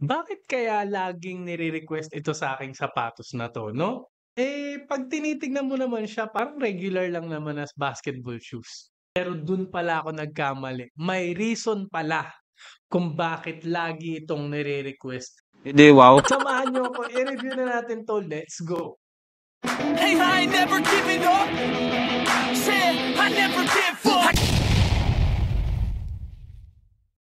Bakit kaya laging nire-request ito sa aking sapatos na 'to 'no? Eh, 'pag tinitignan mo naman siya parang regular lang naman as basketball shoes. Pero dun pala ako nagkamali, may reason pala kung bakit lagi itong nire-request. Hindi, wow. Samahan niyo ako, i-review na natin 'to, let's go! Hey, I ain't never giving up. Said I never give up.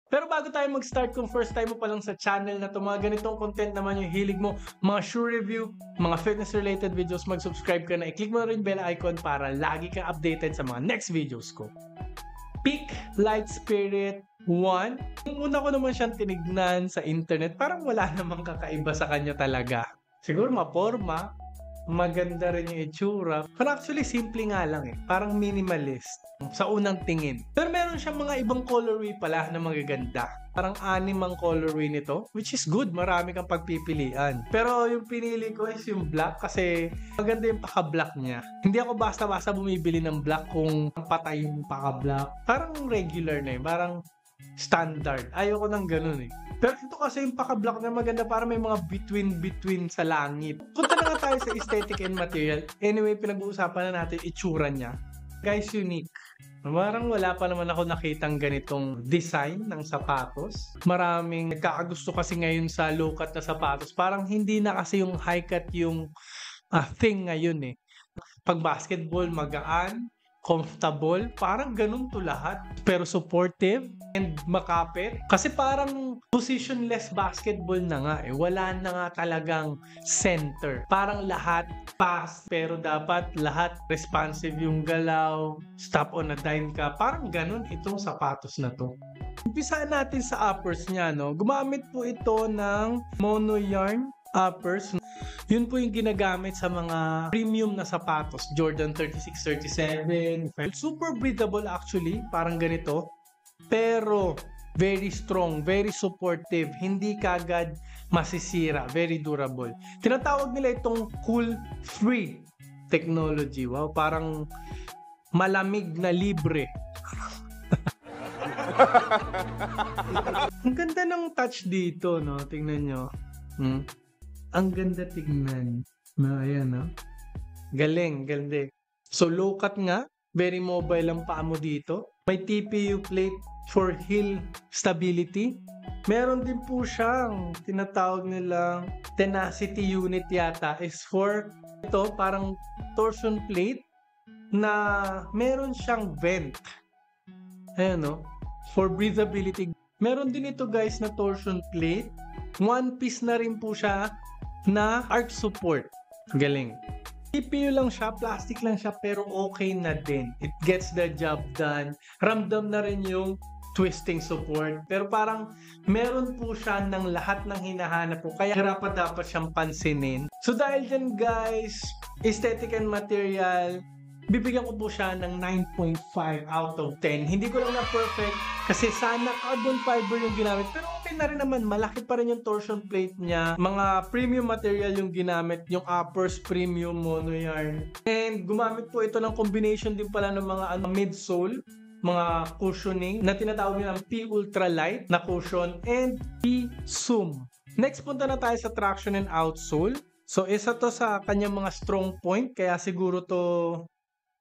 Pero bago tayo mag-start, kung first time mo pa lang sa channel na to, mga ganitong content naman yung hilig mo, mga shoe review, mga fitness related videos, mag-subscribe ka na, i-click mo na rin bell icon para lagi kang updated sa mga next videos ko. Peak Light Spirit 1. Yung una ko naman siyang tinignan sa internet, parang wala namang kakaiba sa kanya talaga. Siguro maporma, maganda rin yung itsura. Pero actually, simple nga lang eh. Parang minimalist sa unang tingin. Pero meron siyang mga ibang colorway pala na magaganda. Parang anim ang colorway nito, which is good. Marami kang pagpipilian. Pero yung pinili ko is yung black kasi maganda yung paka-black niya. Hindi ako basta-basta bumibili ng black kung patay yung paka-black. Parang regular na yun. Parang standard. Ayoko ng ganun eh. Pero ito kasi yung paka-black na maganda para may mga between-between sa langit. Punta na nga tayo sa aesthetic and material. Anyway, pinag-uusapan na natin itsura niya. Guys, unique. Parang wala pa naman ako nakitang ganitong design ng sapatos. Maraming nagkakagusto kasi ngayon sa low cut na sapatos. Parang hindi na kasi yung high cut yung uh, thing ngayon eh. Pag basketball, magaan, comfortable, parang ganun to lahat. Pero supportive and makapit. Kasi parang positionless basketball na nga eh. Wala na nga talagang center. Parang lahat pass, pero dapat lahat responsive yung galaw, stop on a dime ka. Parang ganun itong sapatos na to. Umpisaan natin sa uppers niya, no? Gumamit po ito ng mono yarn uppers. Yun po yung ginagamit sa mga premium na sapatos. Jordan 36, 37. Super breathable actually. Parang ganito. Pero very strong, very supportive. Hindi kagad masisira. Very durable. Tinatawag nila itong cool free technology. Wow, parang malamig na libre. Ang ganda ng touch dito, no? Tingnan nyo. Hmm? Ang ganda tignan. Na, ayan, no? Galing, galing. So, low cut nga. Very mobile ang paa mo dito. May TPU plate for heel stability. Meron din po siyang tinatawag nilang tenacity unit yata is for ito parang torsion plate na meron siyang vent. Ayan no? For breathability. Meron din ito guys na torsion plate. One piece na rin po siya na arch support. Galing. TPU lang siya, plastic lang siya, pero okay na din. It gets the job done. Ramdam na rin yung twisting support. Pero parang meron po siya ng lahat ng hinahanap po. Kaya hirapan dapat siyang pansinin. So dahil dyan guys, aesthetic and material, bibigyan ko po siya ng 9.5 out of 10. Hindi ko lang na perfect kasi sana carbon fiber yung ginamit. Pero okay na rin naman, malaki pa rin yung torsion plate niya. Mga premium material yung ginamit, yung uppers premium mono yarn. And gumamit po ito ng combination din pala ng mga ano, midsole mga cushioning na tinatawag nilang P Ultralight na cushion and P Zoom. Next punta na tayo sa traction and outsole. So isa to sa kanyang mga strong point kaya siguro to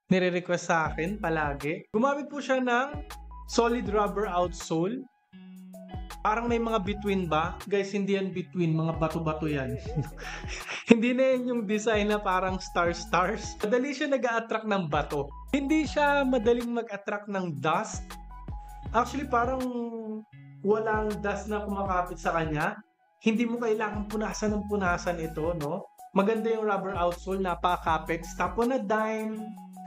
nire-request sa akin palagi. Gumamit po siya ng solid rubber outsole. Parang may mga between ba? Guys, hindi yan between. Mga bato-bato yan. hindi na yan yung design na parang star-stars. Madali siya nag attract ng bato. Hindi siya madaling mag-attract ng dust. Actually, parang walang dust na kumakapit sa kanya. Hindi mo kailangan punasan ng punasan ito, no? Maganda yung rubber outsole, napakapit. Stop on a dime.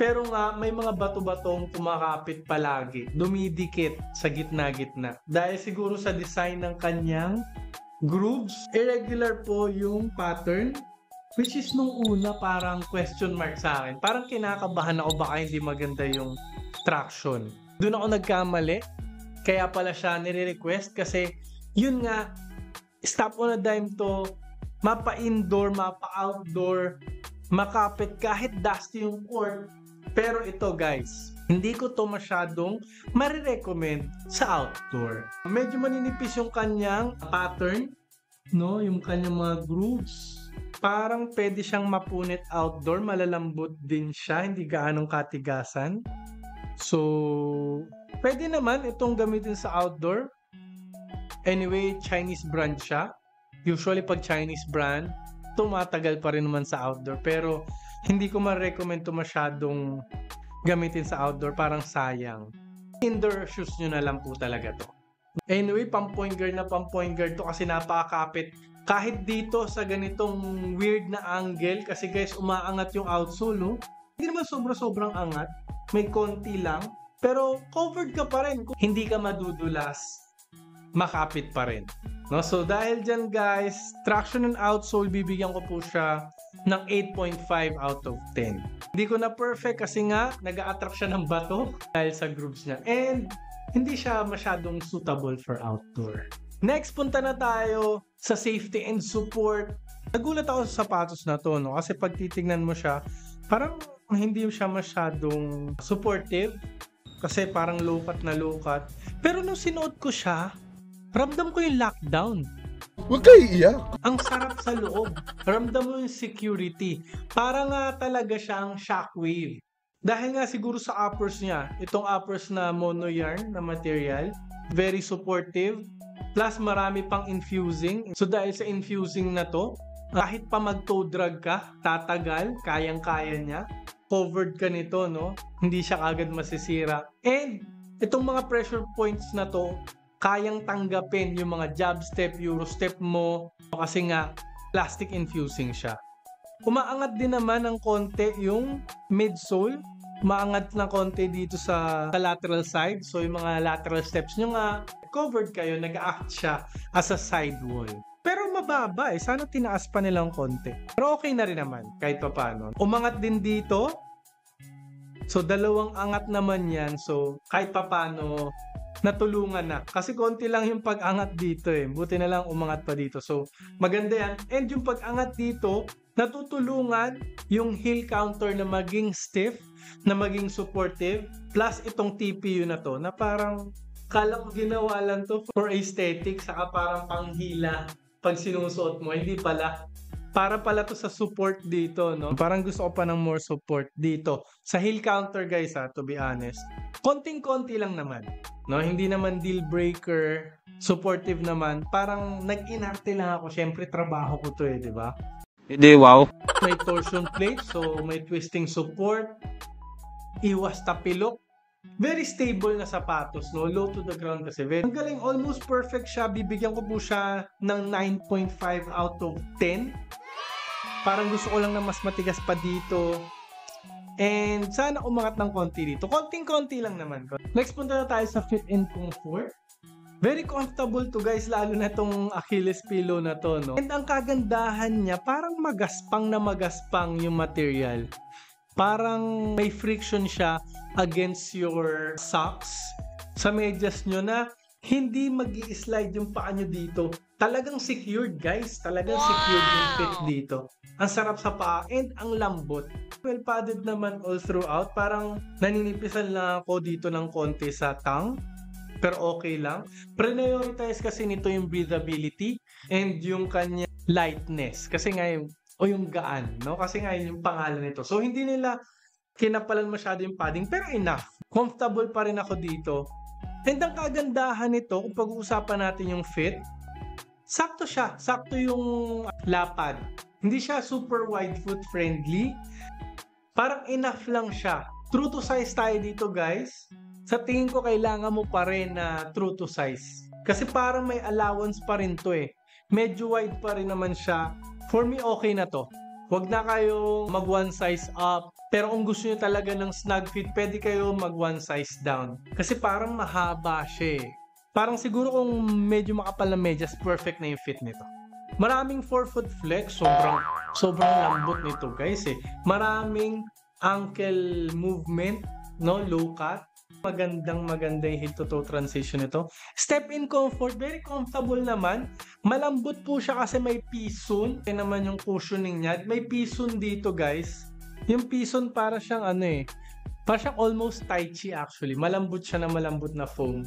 Pero nga, may mga bato-batong kumakapit palagi. Dumidikit sa gitna-gitna. Dahil siguro sa design ng kanyang grooves. Irregular po yung pattern. Which is nung una parang question mark sa akin. Parang kinakabahan ako baka hindi maganda yung traction. Doon ako nagkamali. Kaya pala siya nire-request kasi yun nga, stop on a dime to, mapa-indoor, mapa-outdoor, makapit kahit dusty yung court. Pero ito guys, hindi ko to masyadong marirecommend sa outdoor. Medyo maninipis yung kanyang pattern. no? Yung kanyang mga grooves. Parang pwede siyang mapunit outdoor, malalambot din siya, hindi gaanong katigasan. So, pwede naman itong gamitin sa outdoor. Anyway, Chinese brand siya. Usually pag Chinese brand, tumatagal pa rin naman sa outdoor. Pero, hindi ko ma-recommend to masyadong gamitin sa outdoor. Parang sayang. Indoor shoes nyo na lang po talaga to. Anyway, pang point guard na pang point guard to kasi napakakapit kahit dito sa ganitong weird na angle kasi guys umaangat yung outsole no? hindi naman sobra-sobrang angat may konti lang pero covered ka pa rin hindi ka madudulas makapit pa rin no? so dahil dyan guys traction and outsole bibigyan ko po siya ng 8.5 out of 10 hindi ko na perfect kasi nga nag attract siya ng bato dahil sa grooves niya and hindi siya masyadong suitable for outdoor Next, punta na tayo sa safety and support. Nagulat ako sa sapatos na to, no? Kasi pag titingnan mo siya, parang hindi siya masyadong supportive. Kasi parang low-cut na low-cut. Pero nung sinuot ko siya, ramdam ko yung lockdown. Huwag kayo iiyak. Ang sarap sa loob. Ramdam mo yung security. Para nga talaga siyang shockwave. Dahil nga siguro sa uppers niya, itong uppers na mono yarn na material, very supportive, Plus marami pang infusing. So dahil sa infusing na to, kahit pa mag-toe drag ka, tatagal, kayang-kaya niya. Covered ka nito, no? Hindi siya agad masisira. And itong mga pressure points na to, kayang tanggapin yung mga jab step, euro step mo kasi nga plastic infusing siya. Umaangat din naman ng konti yung midsole maangat na konti dito sa, sa lateral side. So, yung mga lateral steps nyo nga, covered kayo, nag-act siya as a side wall. Pero mababa eh. Sana tinaas pa nilang konti. Pero okay na rin naman, kahit pa paano. Umangat din dito. So, dalawang angat naman yan. So, kahit pa paano, natulungan na. Kasi konti lang yung pag-angat dito eh. Buti na lang umangat pa dito. So, maganda yan. And yung pag-angat dito, natutulungan yung heel counter na maging stiff, na maging supportive, plus itong TPU na to, na parang kala ko ginawa lang to for aesthetic, saka parang panghila pag sinusuot mo. Hindi pala. Para pala to sa support dito, no? Parang gusto ko pa ng more support dito. Sa heel counter, guys, ha, to be honest. Konting-konti lang naman. No? Hindi naman deal breaker. Supportive naman. Parang nag-inarte lang ako. Siyempre, trabaho ko to eh, di ba? Hindi, wow. May torsion plate, so may twisting support. Iwas tapilok. Very stable na sapatos, no? Low to the ground kasi. Very, ang galing, almost perfect siya. Bibigyan ko po siya ng 9.5 out of 10. Parang gusto ko lang na mas matigas pa dito. And sana umangat ng konti dito. Konting-konti lang naman. Next punta na tayo sa fit and comfort. Very comfortable to guys, lalo na tong Achilles pillow na to, no? And ang kagandahan niya, parang magaspang na magaspang yung material. Parang may friction siya against your socks sa medyas nyo na hindi mag slide yung paa nyo dito. Talagang secured guys. Talagang wow! secured yung fit dito. Ang sarap sa paa and ang lambot. Well padded naman all throughout. Parang naninipisan lang ako dito ng konti sa tongue pero okay lang. Prioritize kasi nito yung breathability and yung kanya lightness. Kasi nga yung, o yung gaan, no? Kasi nga yung pangalan nito. So, hindi nila kinapalan masyado yung padding, pero enough. Comfortable pa rin ako dito. And ang kagandahan nito, kung pag-uusapan natin yung fit, sakto siya. Sakto yung lapad. Hindi siya super wide foot friendly. Parang enough lang siya. True to size tayo dito, guys sa tingin ko kailangan mo pa rin na true to size. Kasi parang may allowance pa rin to eh. Medyo wide pa rin naman siya. For me, okay na to. Huwag na kayo mag one size up. Pero kung gusto niyo talaga ng snug fit, pwede kayo mag one size down. Kasi parang mahaba siya eh. Parang siguro kung medyo makapal na medyas, perfect na yung fit nito. Maraming 4 foot flex, sobrang sobrang lambot nito guys eh. Maraming ankle movement, no, low cut. Magandang maganda yung head to toe transition nito. Step in comfort, very comfortable naman. Malambot po siya kasi may pison. Kaya naman yung cushioning niya. May pison dito guys. Yung pison para siyang ano eh, Parang siyang almost tai chi actually. Malambot siya na malambot na foam.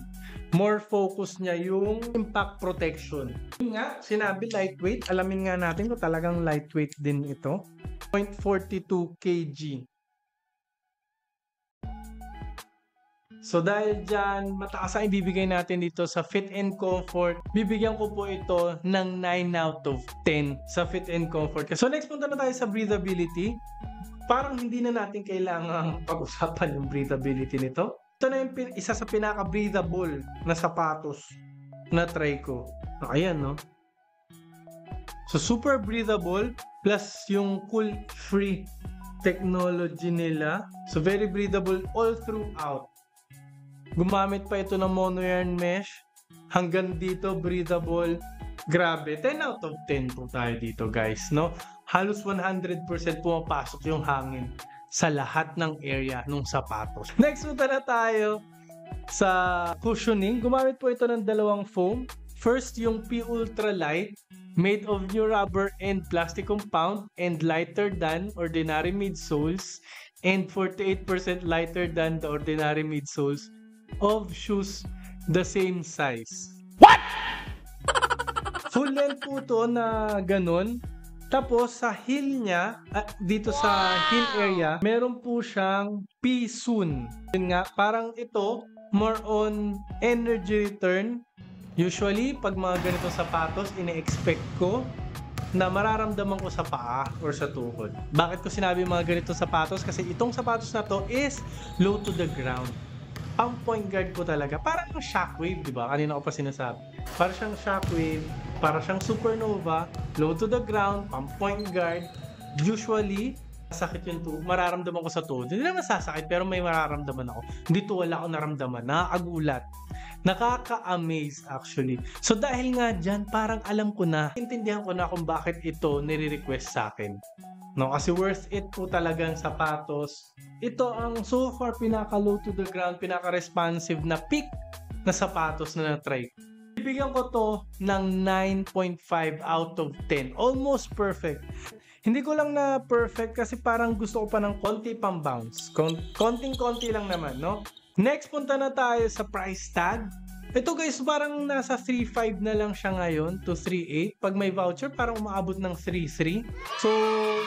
More focus niya yung impact protection. Yun nga, sinabi lightweight. Alamin nga natin kung talagang lightweight din ito. 0.42 kg. So dahil dyan, mataas ang ibibigay natin dito sa fit and comfort. Bibigyan ko po ito ng 9 out of 10 sa fit and comfort. So next punta na tayo sa breathability. Parang hindi na natin kailangang pag-usapan yung breathability nito. Ito na yung isa sa pinaka-breathable na sapatos na try ko. Ayan, no? So, super breathable plus yung cool-free technology nila. So, very breathable all throughout. Gumamit pa ito ng monoyarn mesh. Hanggang dito, breathable. Grabe, 10 out of 10 po tayo dito, guys, no? Halos 100% pumapasok yung hangin sa lahat ng area ng sapatos. Next, punta na tayo sa cushioning. Gumamit po ito ng dalawang foam. First, yung P Ultra Light made of new rubber and plastic compound and lighter than ordinary midsoles and 48% lighter than the ordinary midsoles of shoes the same size. What? Full length po to na ganun. Tapos sa heel niya, ah, dito sa heel area, meron po siyang P-Soon. Yun nga, parang ito, more on energy return. Usually, pag mga ganitong sapatos, ine-expect ko na mararamdaman ko sa paa or sa tuhod. Bakit ko sinabi mga ganitong sapatos? Kasi itong sapatos na to is low to the ground. Pang point guard po talaga. Parang yung shockwave, di ba? Kanina ko pa sinasabi. Parang siyang shockwave, para siyang supernova, low to the ground, pang point guard. Usually, sakit yung tuhod. Mararamdaman ko sa tuhod. Hindi naman sasakit, pero may mararamdaman ako. Dito wala akong naramdaman. Nakakagulat. Nakaka-amaze actually. So dahil nga dyan, parang alam ko na, intindihan ko na kung bakit ito nire-request sa akin. No, kasi worth it po talagang sapatos. Ito ang so far pinaka low to the ground, pinaka responsive na peak na sapatos na na-try. Bibigyan ko to ng 9.5 out of 10. Almost perfect. Hindi ko lang na perfect kasi parang gusto ko pa ng konti pang bounce. Kon- konting-konti lang naman, no? Next, punta na tayo sa price tag. Ito guys, parang nasa 3.5 na lang siya ngayon to 3.8. Pag may voucher, parang umaabot ng 3.3. So,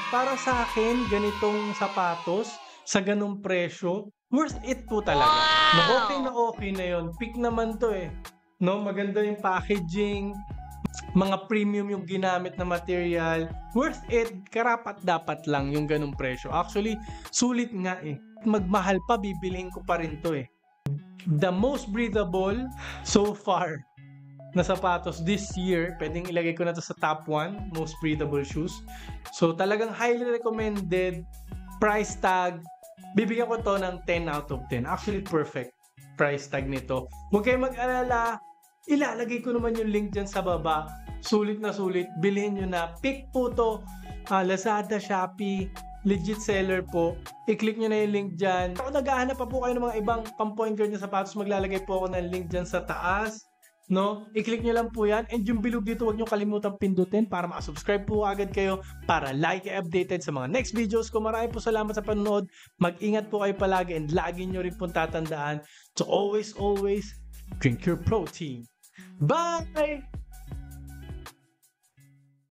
para sa akin, ganitong sapatos, sa ganong presyo, worth it po talaga. No, okay na okay na yon Pick naman to eh. No, maganda yung packaging, mga premium yung ginamit na material. Worth it, karapat dapat lang yung ganong presyo. Actually, sulit nga eh. Magmahal pa, bibilihin ko pa rin to eh. The most breathable so far na sapatos this year, pwedeng ilagay ko na to sa top 1 most breathable shoes. So talagang highly recommended. Price tag, bibigyan ko to ng 10 out of 10. Actually, perfect price tag nito. Huwag kayong mag-alala, ilalagay ko naman yung link dyan sa baba. Sulit na sulit, bilhin nyo na. Pick po to, ah, Lazada, Shopee, legit seller po. I-click nyo na yung link dyan. Kung naghahanap pa po kayo ng mga ibang pang-point guard na sapatos, maglalagay po ako ng link dyan sa taas. No? I-click nyo lang po yan. And yung bilog dito, huwag nyo kalimutan pindutin para makasubscribe po agad kayo para like updated sa mga next videos ko. Maraming po salamat sa panonood. Mag-ingat po kayo palagi and lagi nyo rin po tatandaan to always, always drink your protein. Bye!